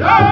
hey.